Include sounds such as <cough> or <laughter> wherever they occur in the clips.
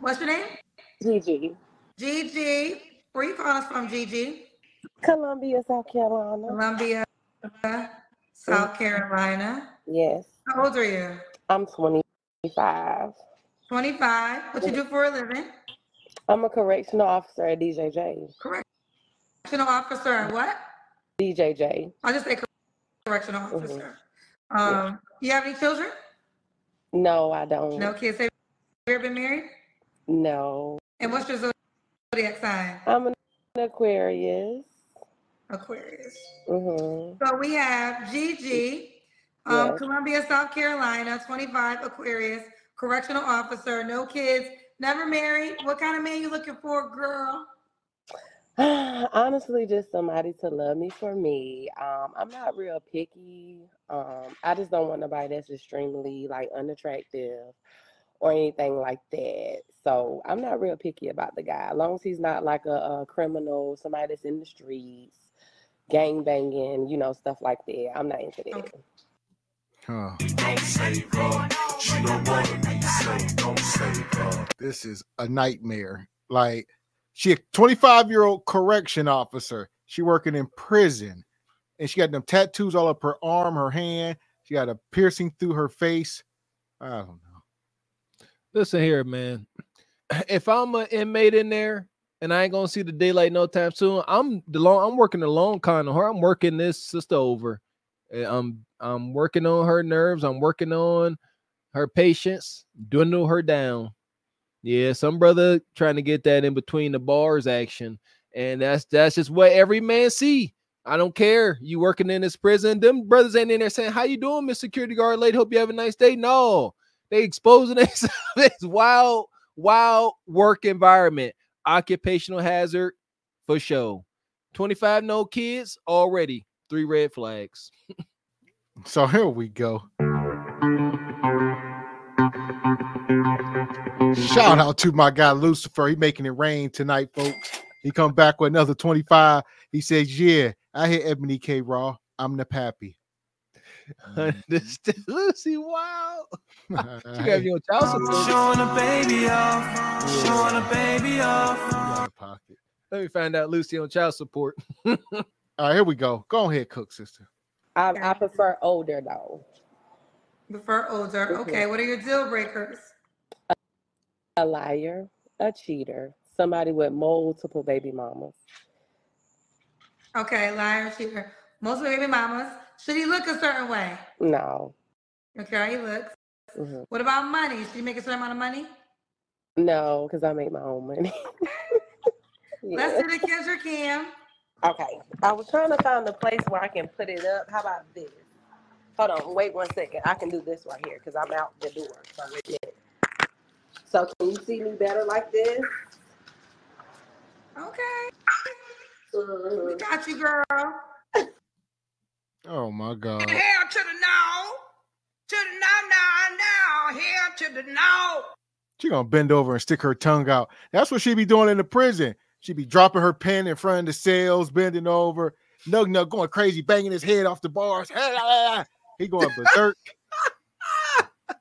What's your name? Gigi. Gigi. Where you calling us from, Gigi? Columbia, South Carolina. Columbia, South Carolina. Yes. How old are you? I'm 25. 25. What you do for a living? I'm a correctional officer at DJJ. Correctional officer and what? DJJ. I'll just say correctional officer. Um, you have any children? No, I don't. No kids. Have you ever been married? No. And what's your zodiac sign? I'm an Aquarius. Aquarius. Mm-hmm. So we have Gigi, um, Yes. Columbia, South Carolina, 25, Aquarius, correctional officer, no kids, never married. What kind of man you looking for, girl? <sighs> Honestly, just somebody to love me for me. Um, I'm not real picky. Um, I just don't want nobody that's extremely like unattractive or anything like that. So I'm not real picky about the guy, as long as he's not like a, a criminal, somebody that's in the streets, gang banging, you know, stuff like that. I'm not into that. Huh. Don't save her. She don't wanna be saved. Don't save her. This is a nightmare. Like she a 25 year old correction officer. She working in prison, and she got them tattoos all up her arm, her hand. She got a piercing through her face. I don't know. Listen here, man. <clears throat> If I'm an inmate in there and I ain't gonna see the daylight no time soon, I'm the long. I'm working the long con on her. I'm working this sister over. Uh, I'm I'm working on her nerves. I'm working on her patience, dwindle her down. Yeah, some brother trying to get that in between the bars action, and that's that's just what every man see. I don't care. You working in this prison, them brothers ain't in there saying, "How you doing, Miss Security Guard lady? Hope you have a nice day." No, they exposing <laughs> this wild, wild work environment, occupational hazard for sure. 25 no kids already, three red flags. So here we go. Shout out to my guy Lucifer. He making it rain tonight, folks. He come back with another 25. He says, Yeah, I hear Ebony K Raw. I'm the pappy. <laughs> Mm-hmm. Understand, Lucy, wow. you You have your child support. Showing a baby off. Showing a baby off. Let me find out Lucy on child support. <laughs> All right, here we go. Go ahead, cook, sister. I, I prefer older though. Prefer older. Mm-hmm. Okay, what are your deal breakers? A liar, a cheater, somebody with multiple baby mamas. Okay, liar, cheater. Most of the baby mamas. Should he look a certain way? No. Okay, how he looks. Mhm. What about money? Should he make a certain amount of money? No, because I make my own money. <laughs> Let's do the Kendra Cam. Okay. I was trying to find a place where I can put it up. How about this? Hold on, wait one second. I can do this right here because I'm out the door. So, wait a minute. so can you see me better like this? Okay. Mhm. We got you, girl. <laughs> Oh my God. Here to the now. To the now, now, now. Here to the now. She gonna bend over and stick her tongue out. That's what she be doing in the prison. She be dropping her pen in front of the cells, bending over, nug nug, going crazy, banging his head off the bars. <laughs> He going berserk.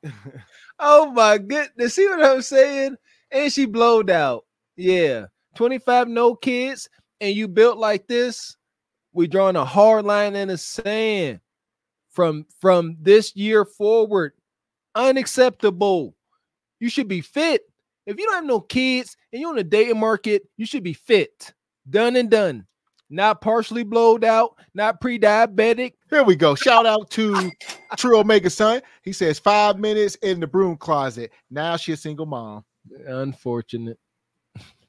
<laughs> Oh my goodness. See what I'm saying? And she blowed out. Yeah. 25 no kids, and you built like this. We drawing a hard line in the sand from from this year forward. Unacceptable. You should be fit. If you don't have no kids and you're on the dating market, you should be fit. Done and done. Not partially blowed out, not pre-diabetic. Here we go. Shout out to True Omega Son. He says five minutes in the broom closet. Now she a single mom. Unfortunate.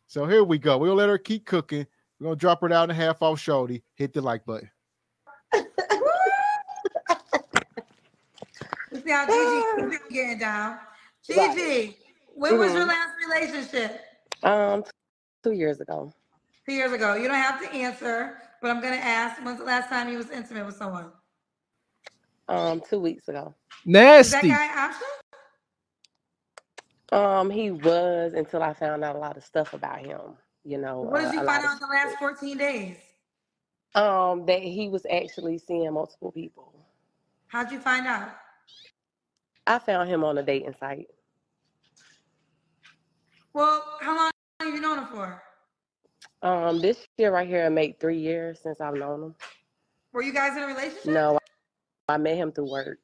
So here we go. We'll let her keep cooking. We're gonna drop her down a half off shorty. Hit the like button. You see how Gigi <sighs> getting down. Gigi, when was your last relationship? Um, two years ago. Two years ago. You don't have to answer, but I'm gonna ask. When's the last time you was intimate with someone? Um, two weeks ago. Is that Nasty. guy option? Um, he was until I found out a lot of stuff about him. You know, What uh, did you a find out in the last 14 days? um that he was actually seeing multiple people. How'd you find out? I found him on a dating site. Well, how long have you known him for? Um, this year right here, I make three years since I've known him. Were you guys in a relationship? No, I met him through work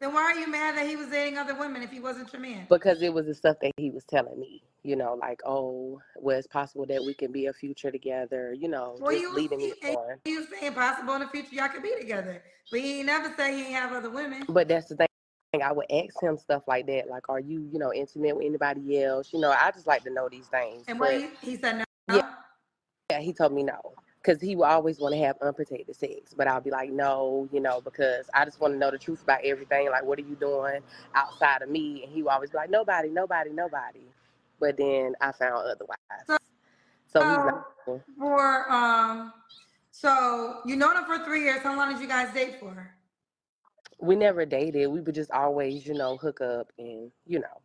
Then why are you mad that he was dating other women if he wasn't your man? because it was the stuff that he was telling me. You know, like, oh, well, it's possible that we can be a future together. You know, Well, just you- leading me on. Was saying possible in the future y'all could be together, but he ain't never say he ain't have other women. But that's the thing. I would ask him stuff like that, like, "Are you, you know, intimate with anybody else?" You know, I just like to know these things. And what he, he said no. Yeah. yeah, he told me no, because he would always want to have unprotected sex. But I'll be like, no, you know, because I just want to know the truth about everything. Like, what are you doing outside of me? And he always be like, nobody, nobody, nobody. But then I found otherwise. So- So he's not. For um, so you known him for three years. How long did you guys date for? We never dated. We would just always, you know, hook up and, you know.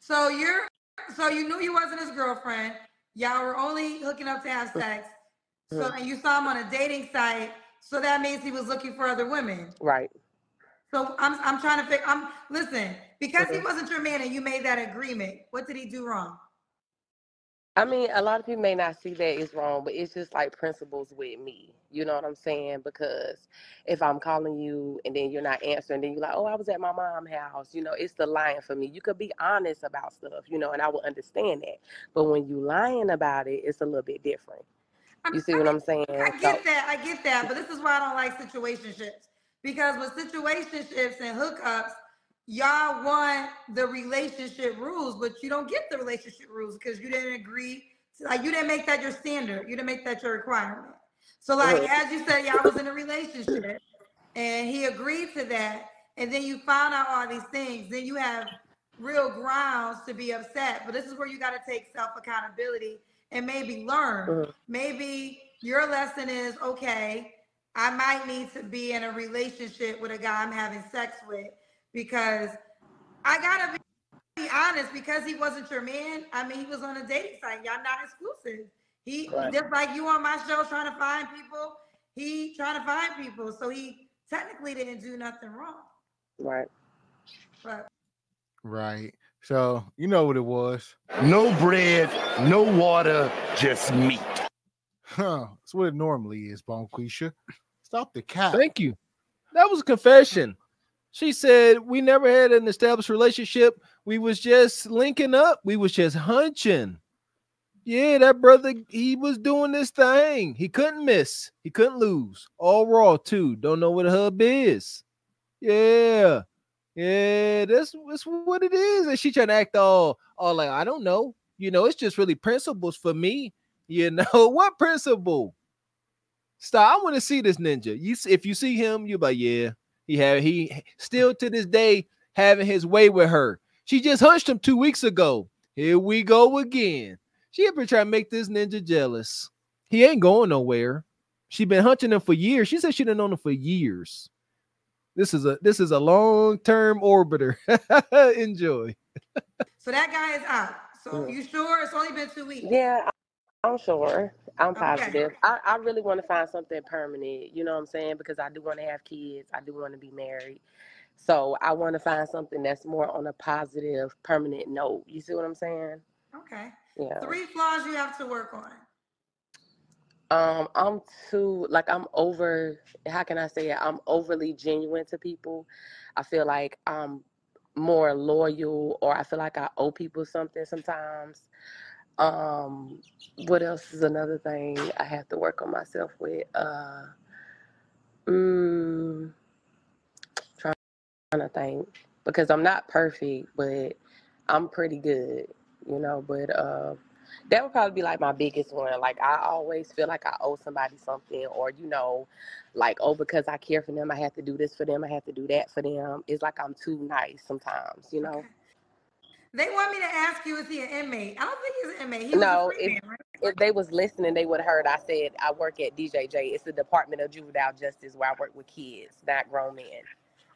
So you're so you knew you wasn't his girlfriend. Y'all were only hooking up to have sex. So Mhm. and you saw him on a dating site. So that means he was looking for other women. Right. So I'm I'm trying to figure. I'm listen because he Mhm. wasn't your man and you made that agreement. What did he do wrong? I mean, a lot of people may not see that it's wrong, but it's just like principles with me. You know what I'm saying? Because if I'm calling you and then you're not answering, then you're like, oh, I was at my mom's house. You know, it's the lying for me. You could be honest about stuff, you know, and I will understand that. But when you lying about it, it's a little bit different. You see what I'm saying? I So- get that. I get that. But this is why I don't like situationships. Because with situationships and hookups, y'all want the relationship rules, but you don't get the relationship rules because you didn't agree. Like you didn't make that your standard. You didn't make that your requirement. So like Mhm. as you said, y'all was in a relationship and he agreed to that, and then you found out all these things, then you have real grounds to be upset. But this is where you got to take self accountability and maybe learn. Mhm. Maybe your lesson is okay. I might need to be in a relationship with a guy I'm having sex with because I gotta be be honest because he wasn't your man. I mean, he was on a dating site. Y'all not exclusive. He Right. just like you on my show trying to find people. He trying to find people, so he technically didn't do nothing wrong. Right. But Right. So you know what it was. No bread, no water, just meat. Huh. That's what it normally is, Bonquisha. Stop the cap. Thank you. That was a confession. She said we never had an established relationship. We was just linking up. We was just hunching. Yeah, that brother, he was doing this thing. He couldn't miss. He couldn't lose. All raw too. Don't know what a hub is. Yeah. Yeah, that's, that's what it is. And she trying to act all, all like, I don't know. You know, it's just really principles for me. You <laughs> know, what principle? Stop. I want to see this ninja. You s- if you see him, you're like, yeah, he have he still to this day having his way with her. She just hunched him two weeks ago. Here we go again. She ever try to make this ninja jealous. He ain't going nowhere. She been hunting him for years. She said she done known him for years. This is a this is a long-term orbiter. <laughs> Enjoy. so that guy is out. So Yeah. you sure it's only been two weeks? Yeah, I'm sure. I'm Okay. positive. I, I really want to find something permanent. You know what I'm saying? Because I do want to have kids. I do want to be married. So I want to find something that's more on a positive, permanent note. You see what I'm saying? Okay. Yeah. Three flaws you have to work on. Um, I'm too like I'm over. How can I say it? I'm overly genuine to people. I feel like I'm more loyal, or I feel like I owe people something sometimes. Um, what else is another thing I have to work on myself with? Uh, mm, trying to think because I'm not perfect, but I'm pretty good, you know. But uh, that would probably be like my biggest one. Like I always feel like I owe somebody something, or you know, like oh because I care for them, I have to do this for them, I have to do that for them. It's like I'm too nice sometimes, you know. Okay. They want me to ask you, is he an inmate? I don't think he's an inmate. He No, a free man, right? If they was listening, they would have heard I said I work at DJJ. It's the Department of Juvenile Justice where I work with kids, not grown men.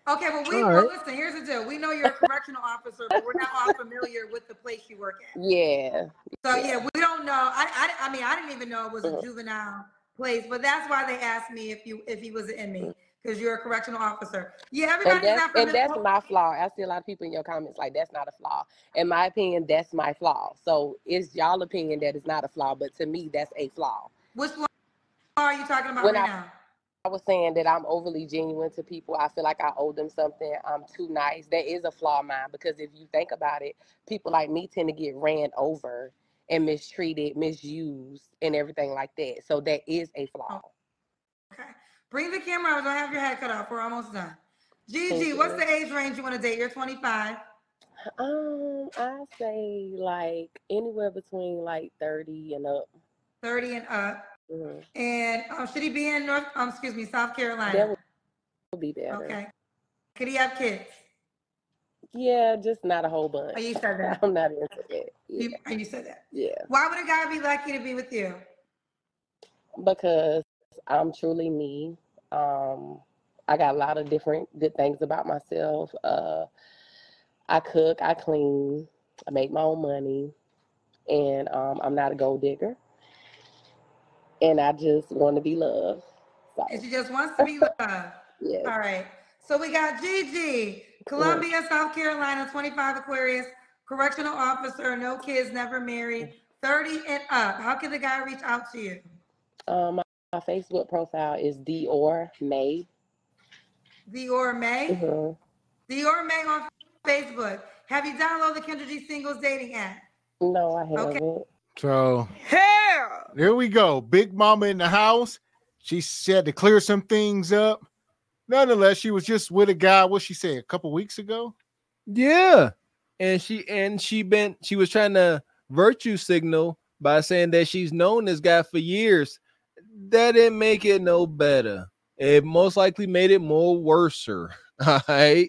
Okay, well, we All well, listen. Here's the deal. We know you're a correctional officer, but we're not all <laughs> familiar with the place you work at. Yeah, So yeah, we don't know. I, I, I mean, I didn't even know it was a Mhm. juvenile place, but that's why they asked me if you if he was an inmate. because mm. you're a correctional officer. Yeah, And everybody's that's not and that's my flaw. I see a lot of people in your comments like that's not a flaw. In my opinion, that's my flaw. So it's y'all opinion that it's not a flaw, but to me, that's a flaw. Which flaw are you talking about When right I- now? I was saying that I'm overly genuine to people. I feel like I owe them something. I'm too nice. That is a flaw of mine because if you think about it, people like me tend to get ran over and mistreated, misused, and everything like that. So that is a flaw. Okay. Bring the camera over. Don't have your head cut off. We're almost done. Gigi, what's the age range you want to date? You're 25. Um, I say like anywhere between like 30 and up. 30 and up. Mhm. And um, should he be in North, um, excuse me, South Carolina? would, would be better. Okay. Could he have kids? Yeah, just not a whole bunch. Oh, you said that. <laughs> I'm not into that. Yeah, You, oh, you said that. yeah. Why would a guy be lucky to be with you? Because I'm truly me. Um, I got a lot of different good things about myself. Uh, I cook, I clean, I make my own money, and um, I'm not a gold digger. And I just want to be loved. So, And she just wants to be loved. <laughs> yes. All right. So we got Gigi, Columbia, South Carolina, 25 Aquarius, correctional officer, no kids, never married, 30 and up. How can the guy reach out to you? Um, my, my Facebook profile is Dior May. Dior May. Mhm. Dior May on Facebook. Have you downloaded the Kendra G Singles dating app? No, I haven't. Okay. So Hell. there we go. Big mama in the house. She said to clear some things up. Nonetheless, she was just with a guy. What she say a couple weeks ago? Yeah. And she and she been she was trying to virtue signal by saying that she's known this guy for years. That didn't make it no better. It most likely made it more worser. <laughs> All right.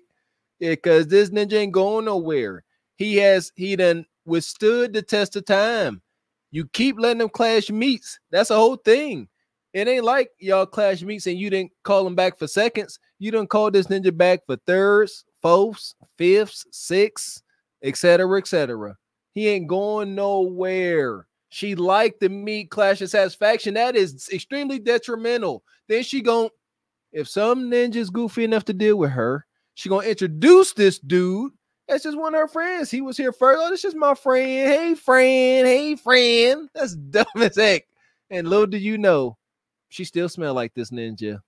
Because this ninja ain't going nowhere. He has he done withstood the test of time. You keep letting them clash meets. That's the whole thing. It ain't like y'all clash meets and you didn't call him back for seconds. You didn't call this ninja back for thirds, fourths, fifths, sixths, etc., etc. He ain't going nowhere. She liked the meet clash of satisfaction. That is extremely detrimental. Then she gon' if some ninja's goofy enough to deal with her, she gonna introduce this dude. That's just one of her friends. He was here first. Oh, this is my friend. Hey, friend. Hey, friend. That's <laughs> dumb as heck. And little do you know, she still smell like this ninja.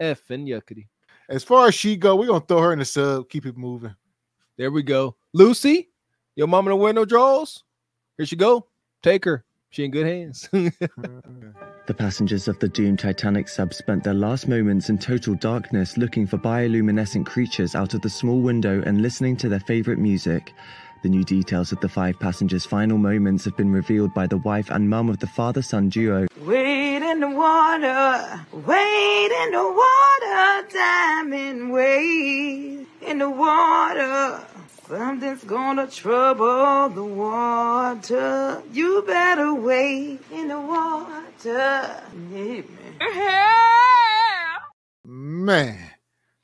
Effing yuckity. As far as she go, we're gonna throw her in the sub. Keep it moving. There we go. Lucy, your mama don't wear no drawers. Here she go. Take her. She in good hands. <laughs> The passengers of the doomed Titanic sub spent their last moments in total darkness looking for bioluminescent creatures out of the small window and listening to their favorite music. The new details of the five passengers' final moments have been revealed by the wife and mum of the father son duo. Wade in the water, wade in the water, diamond wade in the water. Something's gonna trouble the water. You better wait in the water. Yeah, man. Man,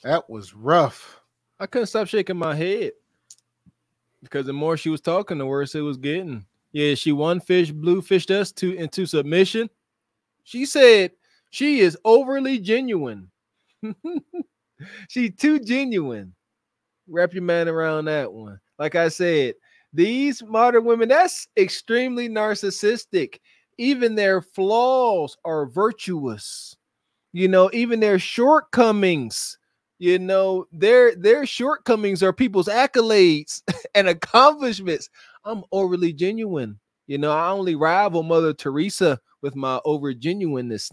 that was rough. I couldn't stop shaking my head because the more she was talking, the worse it was getting. Yeah, she one fish, blue fished us to into submission. She said she is overly genuine. <laughs> She's too genuine. Wrap your man around that one. Like I said, these modern women, that's extremely narcissistic. Even their flaws are virtuous. You know, even their shortcomings you know their their shortcomings are people's accolades <laughs> and accomplishments i'm overly genuine you know i only rival mother teresa with my over genuineness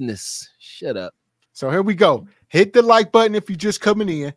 shut up So here we go. Hit the like button if you're just coming in.